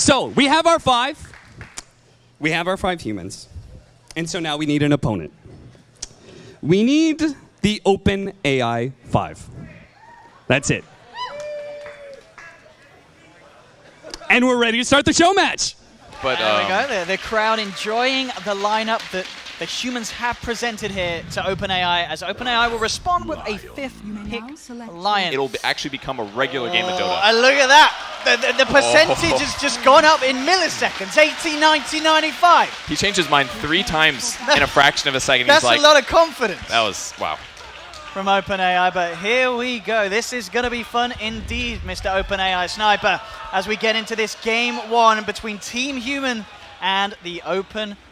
So we have our five. We have our five humans. And so now we need an opponent. We need the Open AI 5. That's it. And we're ready to start the show match. But There we um, go. The, the crowd enjoying the lineup that the humans have presented here to OpenAI, as OpenAI will respond with a fifth pick Lion. it'll be, actually become a regular game of Oh, Dota. and look at that. The, the, the oh. percentage Oh. has just gone up in milliseconds 80, 90, 95. He changed his mind three times in a fraction of a second. That's He's like, a lot of confidence that was wow. from OpenAI. But here we go. This is going to be fun indeed, Mr. OpenAI Sniper, as we get into this game one between Team Human and the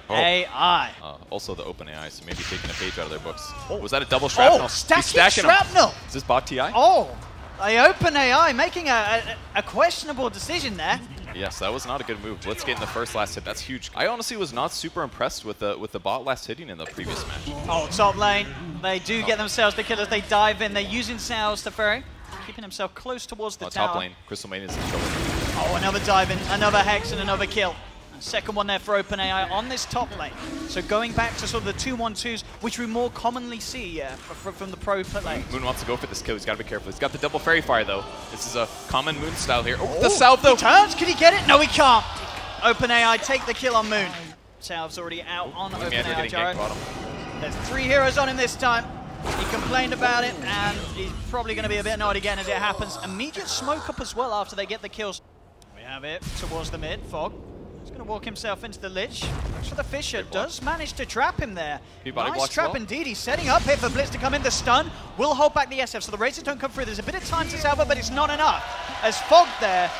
OpenAI. Uh, also the OpenAI, so maybe taking a page out of their books. Was that a double shrapnel? Oh, stacking stacking shrapnel. Is this bot TI? Oh, the OpenAI making a, a, a questionable decision there. Yes, that was not a good move. Let's get in the first last hit. That's huge. I honestly was not super impressed with the with the bot last hitting in the previous match. Oh, top lane. They do get themselves the kill as they dive in. They're using Sails to ferry, keeping himself close towards the Oh, tower. top lane, Crystal Maiden is in trouble. Oh, another dive in, another hex, and another kill. Second one there for OpenAI on this top lane. So going back to sort of the 2-1-2s, which we more commonly see yeah, from the pro lane. Moon wants to go for this kill. He's got to be careful. He's got the double faerie fire though. This is a common Moon style here. Oh, the south though. He turns, can he get it? No, he can't. OpenAI take the kill on Moon. Salve's already out on OpenAI Gyro. There's three heroes on him this time. He complained about it, and he's probably going to be a bit annoyed again as it happens. Immediate smoke up as well after they get the kills. We have it towards the mid. Fog. He's going to walk himself into the Lich. Looks for the Fissure. Does manage to trap him there. Nice trap well. indeed. He's setting up here for Blitz to come in. The stun will hold back the SF, so the Razors don't come through. There's a bit of time to salve, but it's not enough. As Fog there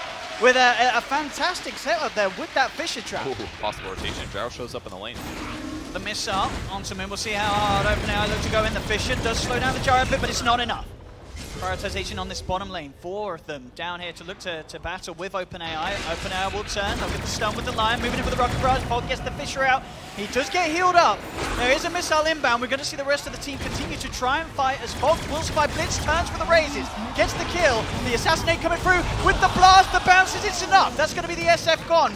with a, a- a fantastic setup there with that Fissure trap. Ooh, possible rotation. Gyro shows up in the lane. The missile onto him. We'll see how hard OpenAI look to go in. The Fissure does slow down the gyro a bit, but it's not enough. Prioritization on this bottom lane. Four of them down here to look to, to battle with OpenAI. OpenAI will turn. They'll get the stun with the Lion. Moving in for the Rocket Barrage. Fog gets the Fissure out. He does get healed up. There is a missile inbound. We're going to see the rest of the team continue to try and fight as Fog will survive. Blitz turns for the razes. Gets the kill. The Assassinate coming through with the blast. The bounces. It's enough. That's going to be the SF gone.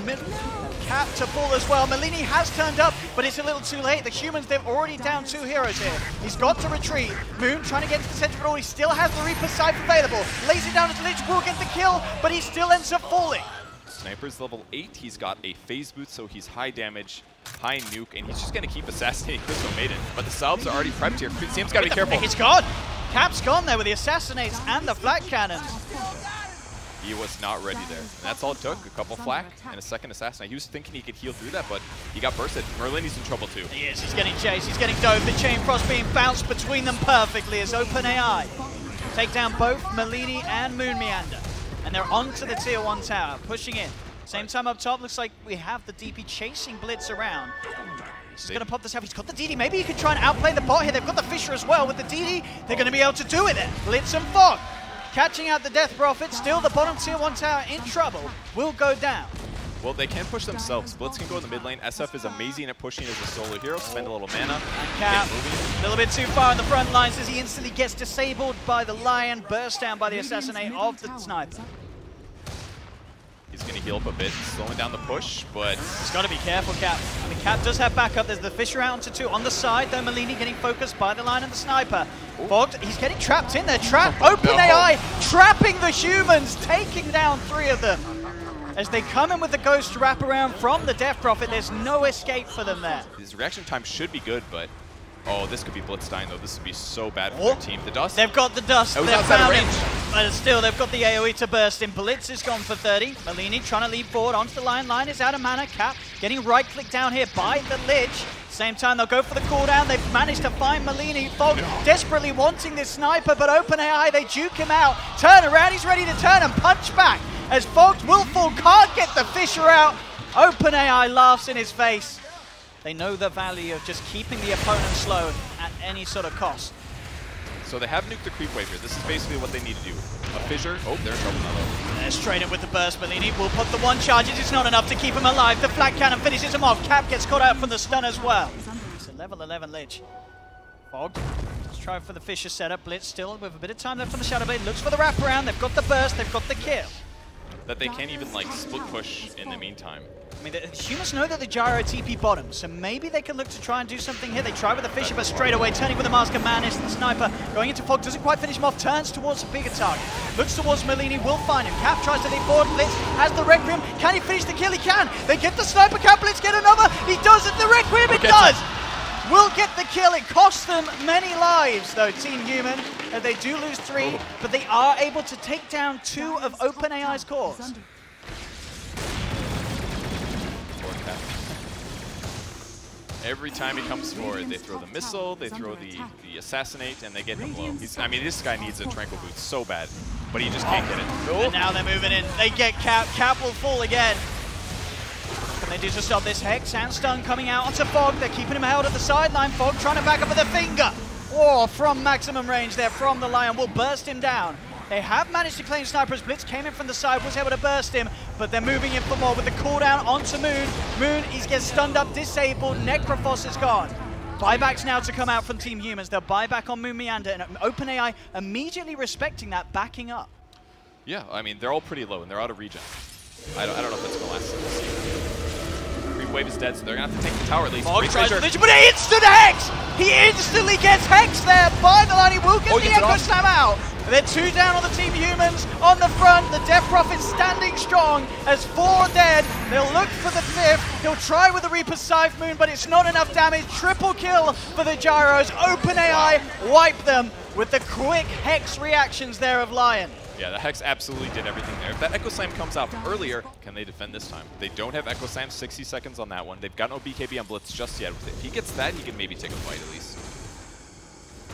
Cap to fall as well. Merlini has turned up, but it's a little too late. The humans, they're already down two heroes here. He's got to retreat. Moon trying to get to the center of it all. He still has the Reaper Scythe available. Lays it down as Lich will get the kill, but he still ends up falling. Sniper's level 8. He's got a phase boot, so he's high damage, high nuke, and he's just going to keep assassinating Crystal Maiden. But the salves are already prepped here. Sam's got to be careful. He's gone. Cap's gone there with the Assassinates and the Flak Cannons. He was not ready there. And that's all it took. A couple flak and a second assassinate. He was thinking he could heal through that, but he got bursted. Merlini's in trouble too. He is. He's getting chased. He's getting dove. The Chain Frost being bounced between them perfectly as OpenAI take down both Merlini and Moon Meander. And they're onto the tier 1 tower, pushing in. Same time up top, looks like we have the DP chasing Blitz around. He's going to pop this out. He's got the DD. Maybe he can try and outplay the bot here. They've got the Fissure as well. With the DD, they're going to be able to do it there. Blitz and Fog. Catching out the Death Prophet. Still the bottom tier 1 tower in trouble. Will go down. Well, they can push themselves. Blitz can go in the mid lane. SF is amazing at pushing as a solo hero. Spend a little mana. Cap, a little bit too far in the front lines as he instantly gets disabled by the Lion, burst down by the Assassinate of the Sniper. He's going to heal up a bit, slowing down the push, but He's got to be careful, Cap. I mean, Cap does have backup. There's the Fissure out onto two. On the side, though, Merlini getting focused by the Lion and the Sniper. Fogged, he's getting trapped in there. Trap, oh, open no. AI, trapping the humans, taking down three of them. As they come in with the Ghost wraparound from the Death Prophet, there's no escape for them there. his reaction time should be good, but oh, this could be Blitz dying though. This would be so bad for Oh. their team. The dust. They've got the dust. They've found range. it. But still, they've got the AoE to burst in. Blitz is gone for 30. Merlini trying to lead forward onto the line. Lion is out of mana. Cap getting right click down here by the Lich. Same time, they'll go for the cooldown. They've managed to find Merlini. Fog desperately wanting this sniper, but OpenAI, they juke him out. Turn around, he's ready to turn and punch back. As Fogged Willful can't get the Fissure out. OpenAI laughs in his face. They know the value of just keeping the opponent slow at any sort of cost. So they have nuked the creep wave here. This is basically what they need to do. A fissure. Oh, they're in trouble now though. They're straight with the burst. Merlini will put the one charges. It's not enough to keep him alive. The flak cannon finishes him off. Cap gets caught out from the stun as well. It's a level 11 Lich. Fog. Let's try for the Fissure setup. Blitz still with a bit of time left on the Shadow Blade. Looks for the wraparound. They've got the burst. They've got the kill. that they can't even like split push in the meantime. I mean, the humans know that the gyro TP bottom, so maybe they can look to try and do something here. They try with the Fissure, but straight away turning with the Mask of Madness. The Sniper going into Fog, doesn't quite finish him off, turns towards the bigger target. Looks towards Merlini, will find him. Cap tries to lead forward, Blitz has the Requiem. Can he finish the kill? He can. They get the Sniper, Cap Blitz get another. He does it, the Requiem, it does! Will get the kill. It costs them many lives, though, Team Human. Uh, they do lose three, but they are able to take down two of OpenAI's cores. Poor Cap. Every time he comes forward, they throw the missile, they throw the, the assassinate, and they get him low. He's, I mean, this guy needs a tranquil boot so bad, but he just can't get it. And oh. now they're moving in. They get Cap. Cap will fall again. Can they do to stop this Hex and Stun coming out onto Fog? They're keeping him held at the sideline. Fog trying to back up with a finger. Oh, from maximum range there from the Lion will burst him down. They have managed to claim Sniper's Blitz, came in from the side, was able to burst him, but they're moving in for more with the cooldown onto Moon. Moon, he gets stunned up, disabled, Necrophos is gone. Buybacks now to come out from Team Humans. They'll buy back on Moon Meander, and OpenAI immediately respecting that, backing up. Yeah, I mean, they're all pretty low, and they're out of regen. I don't, I don't know if that's going to last. Creep wave is dead, so they're going to have to take the tower at least. Fog tries to but he instant hex! He instantly gets hex there by the Lion. He will get Oh, the he gets it Echo. Slam out. They're two down on the Team Humans on the front. The Death Prophet standing strong as four dead. They'll look for the fifth. He'll try with the Reaper Scythe Moon, but it's not enough damage. Triple kill for the Gyros. OpenAI wipe them with the quick hex reactions there of Lion. Yeah, the Hex absolutely did everything there. If that Echo Slam comes out earlier, can they defend this time? They don't have Echo Slam, 60 seconds on that one. They've got no BKB on Blitz just yet. If he gets that, he can maybe take a fight at least.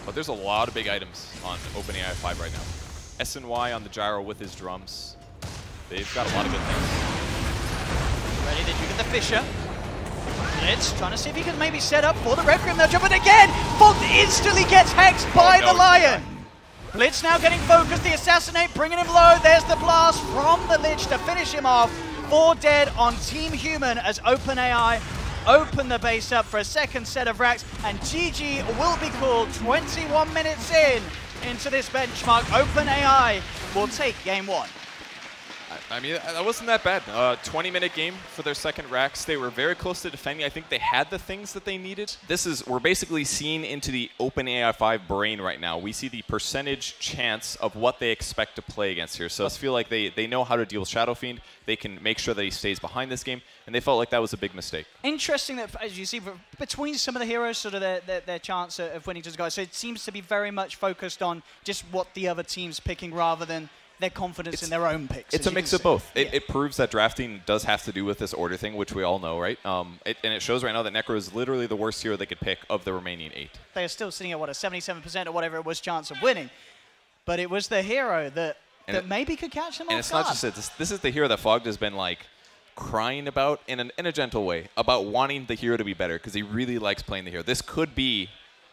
But there's a lot of big items on OpenAI 5 right now. SNY on the gyro with his drums. They've got a lot of good things. Ready, they do get the Fissure. Blitz trying to see if he can maybe set up for the Red Requiem. They'll jump it again. Fog instantly gets hexed oh, by no, the Lion. Blitz now getting focused. The Assassinate bringing him low. There's the blast from the Lich to finish him off. Four dead on Team Human as OpenAI open the base up for a second set of racks. And GG will be called 21 minutes in into this benchmark. OpenAI will take game one. I, mean, that wasn't that bad. Uh, 20 minute game for their second racks. They were very close to defending. I think they had the things that they needed. This is, we're basically seeing into the OpenAI 5 brain right now. We see the percentage chance of what they expect to play against here. So I feel like they, they know how to deal with Shadow Fiend. They can make sure that he stays behind this game. And they felt like that was a big mistake. Interesting that, as you see, between some of the heroes, sort of their, their, their chance of winning to the guys. So it seems to be very much focused on just what the other team's picking rather than their confidence in their own picks. It's a mix of both. It, Yeah. it proves that drafting does have to do with this order thing, which we all know, right? Um, it, and it shows right now that Necro is literally the worst hero they could pick of the remaining eight. they are still sitting at what a 77% or whatever it was chance of winning, but it was the hero that And that it- maybe could catch them And it's guard. not just it. This, this is the hero that Fogged has been like crying about in, an, in a gentle way about wanting the hero to be better because he really likes playing the hero. This could be,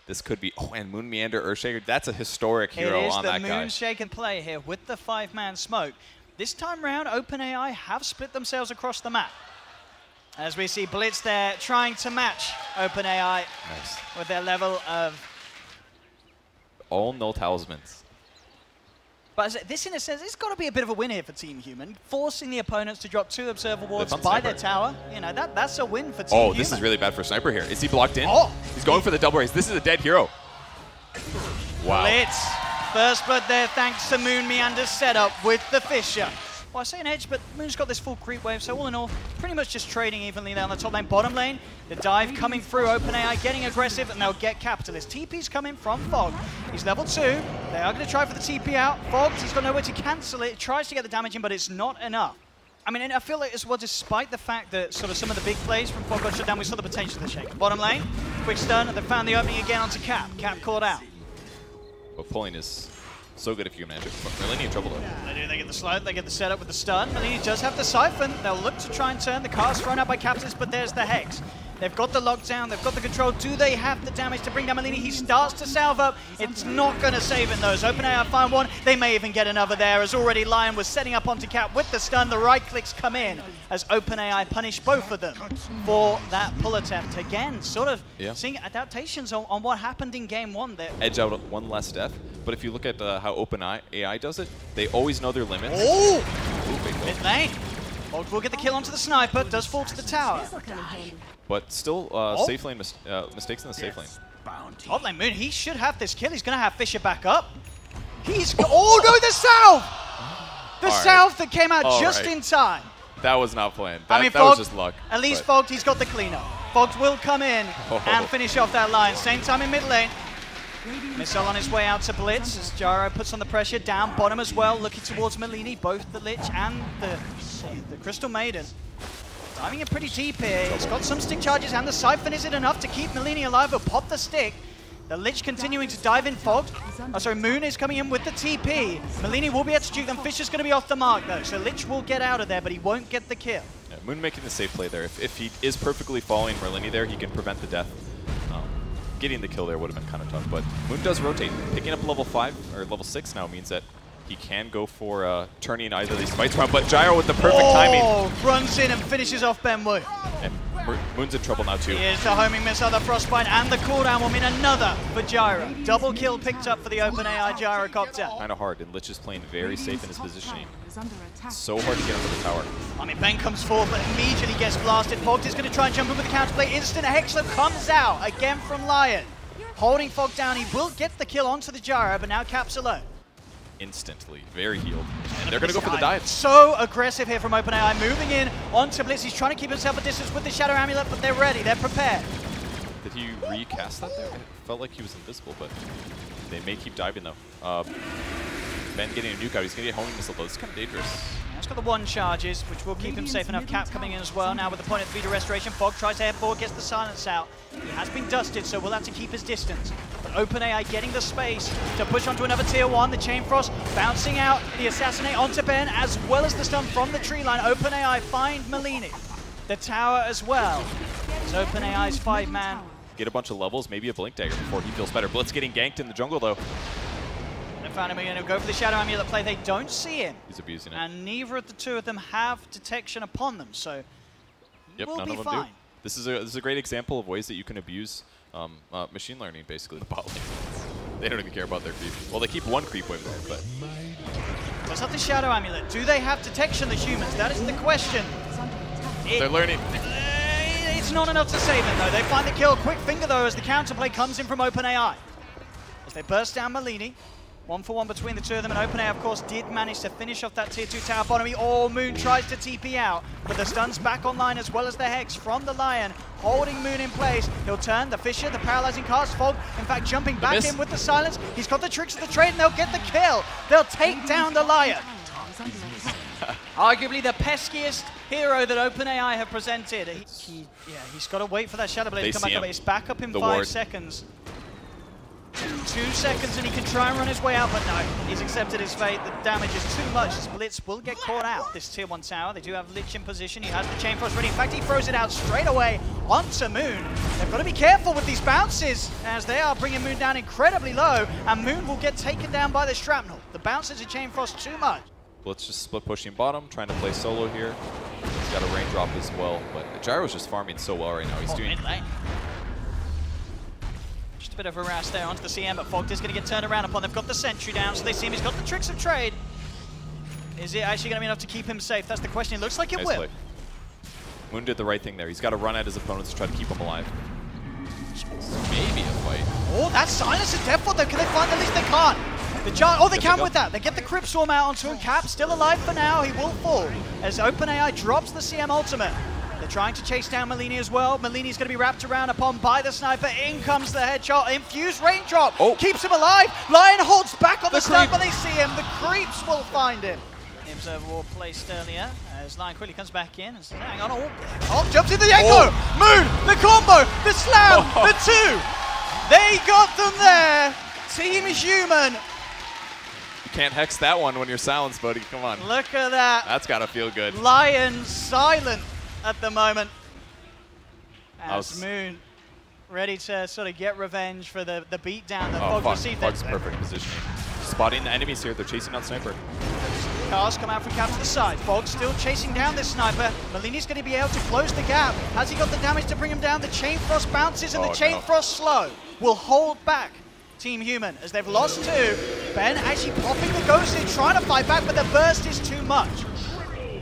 this could be. Oh, and Moon Meander Earthshaker. That's a historic hero on the that guy. It is the Moonshake play here with the five-man smoke. This time round, OpenAI have split themselves across the map. As we see Blitz there trying to match OpenAI Nice. with their level of All null talismans. But this, in a sense, it's got to be a bit of a win here for Team Human, forcing the opponents to drop two observer wards on by Sniper. their tower. You know that that's a win for Team Oh, Human. this is really bad for Sniper here. Is he blocked in? Oh. He's going for the double raze. This is a dead hero. Wow. Blitz. First blood there, thanks to Moon Meander's setup with the Fissure. Well, I say an edge, but Moon's got this full creep wave, so all in all, pretty much just trading evenly down the top lane. Bottom lane, the dive coming through, OpenAI getting aggressive, and they'll get Capitalist. TP's coming from Fog. He's level 2. They are going to try for the TP out. Fogged, he's got nowhere to cancel it. Tries to get the damage in, but it's not enough. I mean, I feel like as well, despite the fact that sort of some of the big plays from Fog got shut down, we saw the potential of the shake. Bottom lane, quick stun, and they found the opening again onto Cap. Cap caught out. But point is so good if you can manage it. Merlini in trouble though. They do, they get the slow, they get the setup with the stun. Merlini does have the siphon. They'll look to try and turn the cast thrown out by Captors, but there's the Hex. They've got the lockdown, they've got the control. Do they have the damage to bring down Merlini? He starts to salve up. It's not going to save him, those. OpenAI find one, they may even get another there, as already Lion was setting up onto Cap with the stun. The right clicks come in as OpenAI punish both of them for that pull attempt. Again, sort of Yeah. seeing adaptations on, on what happened in game one there. edge out one less death. But if you look at uh, how OpenAI AI does it, they always know their limits. Oh! Ooh. Mid lane. Fogged will get the kill onto the sniper, does fall to the tower. This'll come in handy. But still, uh, Oh. safe lane mis- uh, mistakes in the safe lane. Top lane Moon, he should have this kill. He's going to have Fissure back up. He's go- oh no, the south, the All right. south that came out All just right. in time. That was not planned. That, I mean, that was just luck. At least but- Fogged, he's got the cleanup. Fogged will come in Oh. and finish off that Lion. Same time in mid lane. Missile on his way out to Blitz as Gyro puts on the pressure. Down bottom as well, looking towards Merlini. Both the Lich and the, the Crystal Maiden. Diving in pretty deep here. He's got some stick charges and the Siphon. Is it enough to keep Merlini alive or pop the stick? The Lich continuing to dive in Fog. Oh, sorry, Moon is coming in with the TP. Merlini will be able to juke them. Fissure's going to be off the mark though. So Lich will get out of there, but he won't get the kill. Yeah, Moon making the safe play there. If, if he is perfectly following Merlini there, he can prevent the death. Getting the kill there would have been kind of tough, but Moon does rotate. Picking up level 5, or level 6 now means that he can go for uh, turning either of these fights around, but Gyro with the perfect timing. Oh, runs in and finishes off Ben Wu. And Moon's in trouble now too. Here's the homing missile, the frostbite, and the cooldown will mean another for Gyro. Double kill picked up for the open OpenAI Gyrocopter. Kind of hard, and Lich is playing very safe in his positioning. Is under attack. So hard to get under the tower. I mean, Ben comes forward, but immediately gets blasted. Fogged is going to try and jump in with the counterplay. Instant Hexler comes out again from Lion. Holding Fog down, he will get the kill onto the Gyro, but now Caps alone. Instantly, very healed. And they're going to go for the dive. So aggressive here from OpenAI, moving in onto Blitz. He's trying to keep himself a distance with the Shadow Amulet, but they're ready, they're prepared. Did he recast that there? It felt like he was invisible, but they may keep diving though. Uh, ben getting a nuke out. He's going to get homing missile though. This is kind of dangerous. He's got the one charges, which will keep him safe enough. Cap coming in as well. Now with the point of Vita Restoration, Fog tries to head forward, gets the silence out. He has been dusted, so we'll have to keep his distance. But OpenAI getting the space to push onto another tier one. The Chain Frost bouncing out, the Assassinate onto Ben, as well as the stun from the tree line. OpenAI find Merlini. The tower as well. It's OpenAI's five man. Get a bunch of levels, maybe a Blink Dagger before he feels better. Blitz getting ganked in the jungle though. They found him again. He'll go for the Shadow Amulet play. They don't see him. He's abusing it. And neither of the two of them have detection upon them, so yep, we'll none be of them fine. do. This is a this is a great example of ways that you can abuse um, uh, machine learning. Basically, the bot lane. They don't even care about their creep. Well, they keep one creep wave there, but What's up the Shadow Amulet? Do they have detection, the humans? That is the question. Is under attack. It- they're learning. Uh, it's not enough to save them, though. They find the kill. Quick finger, though, as the counterplay comes in from OpenAI. As they burst down Merlini. One for one between the two of them, and OpenAI, of course, did manage to finish off that tier 2 tower bottom. All Moon tries to TP out, but the stun's back online as well as the Hex from the Lion, holding Moon in place. He'll turn the Fissure, the paralyzing cast, Fog, in fact, jumping back in with the silence. He's got the tricks of the trade, and they'll get the kill. They'll take down the Lion. Is under attack. Arguably the peskiest hero that OpenAI have presented. He, he- yeah, he's got to wait for that Shadow Blade They to come back up. It's back up in The five ward. seconds. Two seconds and he can try and run his way out, but no, he's accepted his fate. The damage is too much. His Blitz will get caught out. This tier one tower, they do have Lich in position. He has the Chain Frost ready. In fact, he throws it out straight away onto Moon. They've got to be careful with these bounces as they are bringing Moon down incredibly low, and Moon will get taken down by the Shrapnel. The bounces of Chain Frost too much. Blitz just split pushing bottom, trying to play solo here. He's got a raindrop as well, but Gyro's just farming so well right now. He's Oh, doing mid lane. Just a bit of a harass there onto the CM, but Fogged is going to get turned around upon. They've got the sentry down, so they see him. He's got the tricks of trade. Is it actually going to be enough to keep him safe? That's the question. It looks like it nice will. play. Moon did the right thing there. He's got to run at his opponents to try to keep him alive. Maybe a fight. Oh, that's silence and death though. Can they find the least? They can't. The giant. Oh, they There can with that. They get the Crypt Swarm out onto him. Cap still alive for now. He will fall as OpenAI drops the CM ultimate. They're trying to chase down Merlini as well. Merlini's going to be wrapped around upon by the sniper. In comes the headshot. Infused raindrop. Oh. Keeps him alive. Lion holds back on the, The stun, creep. but they see him. The creeps will find him. The observer wall placed earlier as Lion quickly comes back in and says, hang on. Oh, oh jumps in the echo. Oh. Moon, the combo, the slam, Oh. the two. They got them there. Team is Human. You can't hex that one when you're silenced, buddy. Come on. Look at that. That's got to feel good. Lion silent at the moment. As Moon ready to sort of get revenge for the, the beatdown that Oh, Fog received. Fog's there. perfect positioning. Spotting the enemies here. They're chasing down Sniper. Cars come out from cap to the side. Fog still chasing down this sniper. Merlini's going to be able to close the gap. Has he got the damage to bring him down? The Chain Frost bounces and Oh, the Chain no. Frost slow will hold back Team Human as they've lost two. Ben actually popping the ghost in, trying to fight back, but the burst is too much.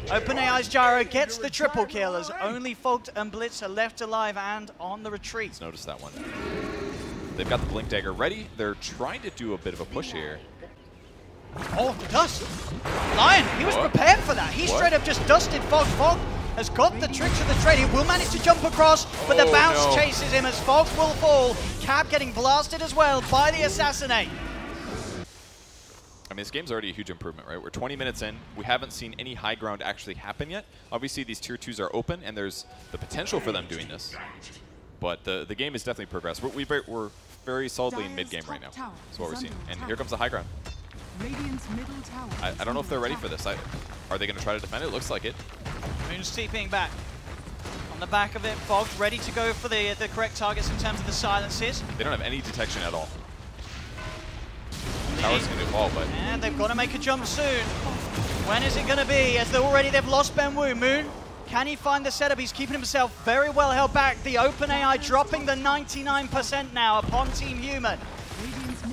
OpenAI's Gyro gets the triple kill as only Fogged and Blitz are left alive and on the retreat. Let's notice that one. They've got the Blink Dagger ready. They're trying to do a bit of a push here. Oh, the dust. Lion, he was What? prepared for that. He What? straight up just dusted Fog. Fog has got the tricks of the trade. He will manage to jump across, but the Oh, bounce no. chases him as Fog will fall. Cap getting blasted as well by the Assassinate. I mean, this game's already a huge improvement, right? We're 20 minutes in. We haven't seen any high ground actually happen yet. Obviously, these tier twos are open, and there's the potential for them doing this. But the the game has definitely progressed. We're, we ver- we're very solidly in mid game right now. That's what we're seeing. And here comes the high ground. Radiant's middle tower. I, I don't know if they're ready for this. I, are they going to try to defend it? Looks like it. Moon's TPing back. On the back of it, Fog ready to go for the the correct targets in terms of the silences. They don't have any detection at all. Tower's going to fall, but And they've got to make a jump soon. When is it going to be? As they're already they've lost Ben Wu. Moon, can he find the setup? He's keeping himself very well held back. The open AI dropping the 99% now upon Team Human.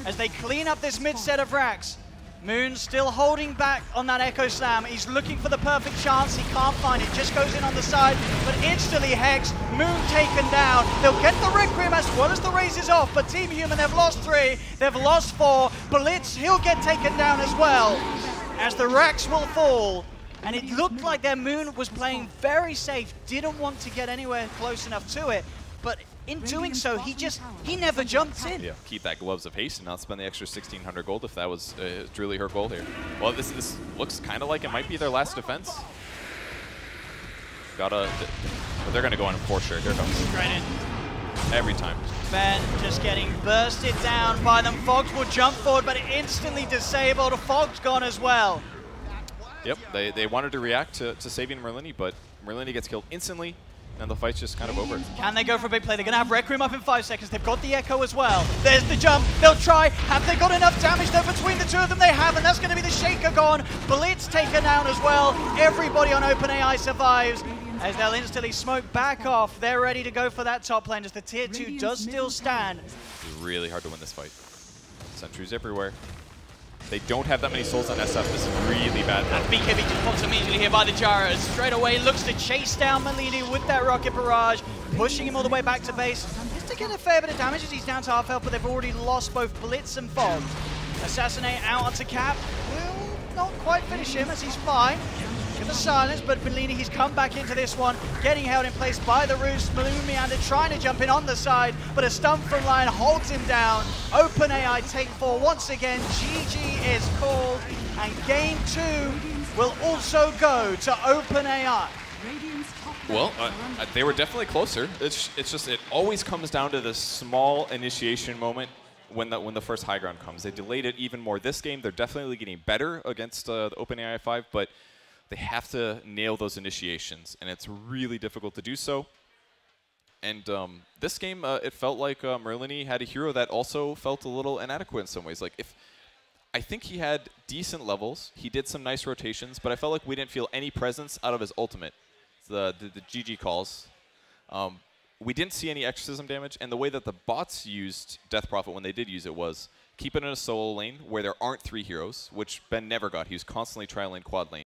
As they clean up this mid set of racks. Moon still holding back on that Echo Slam. He's looking for the perfect chance. He can't find it. Just goes in on the side, but instantly Hex. Moon taken down. They'll get the Requiem as well as the razes off. But Team Human, they've lost three. They've lost four. Blitz, he'll get taken down as well. As the racks will fall. And it looked like their Moon was playing very safe. Didn't want to get anywhere close enough to it. But in doing so, he just, he never jumped in. yeah, keep that gloves of haste and not spend the extra 1600 gold if that was uh, truly her goal here. Well, this this looks kind of like it might be their last defense. Gotta, but they're gonna go on for sure. Here it comes Straight in. every time. Ben just getting bursted down by them. Fogs will jump forward, but instantly disabled. Fog's gone as well. Yep, they, they wanted to react to, to saving Merlini, but Merlini gets killed instantly, and the fight's just kind of over. Can they go for a big play? They're going to have Requiem up in five seconds. They've got the Echo as well. There's the jump. They'll try. Have they got enough damage though between the two of them? They have, and that's going to be the Shaker gone. Blitz taken down as well. Everybody on OpenAI survives. As they'll instantly smoke back off. They're ready to go for that top lane as the tier 2 does still stand. It's really hard to win this fight. Sentries everywhere. They don't have that many souls on SF. This is really bad. And BKB just pops immediately here by the Jaras. Straight away looks to chase down Merlini with that rocket barrage, pushing him all the way back to base. Just to get a fair bit of damage as he's down to half health, but they've already lost both Blitz and Fog. Assassinate out onto Cap. Will not quite finish him as he's fine. The silence, but Merlini, he's come back into this one, getting held in place by the Roost. Moon Meander trying to jump in on the side, but a stump from Lion holds him down. OpenAI take four once again. GG is called, and game two will also go to OpenAI. Well, uh, they were definitely closer. It's it's just it always comes down to this small initiation moment when the when the first high ground comes. They delayed it even more this game. They're definitely getting better against uh, the OpenAI 5, but they have to nail those initiations, and it's really difficult to do so. And um, this game, uh, it felt like uh, Merlini had a hero that also felt a little inadequate in some ways. Like if I think he had decent levels, he did some nice rotations, but I felt like we didn't feel any presence out of his ultimate, the the, the GG calls. Um, we didn't see any exorcism damage, and the way that the bots used Death Prophet when they did use it was keep it in a solo lane where there aren't three heroes, which Ben never got. He was constantly trialing quad lane.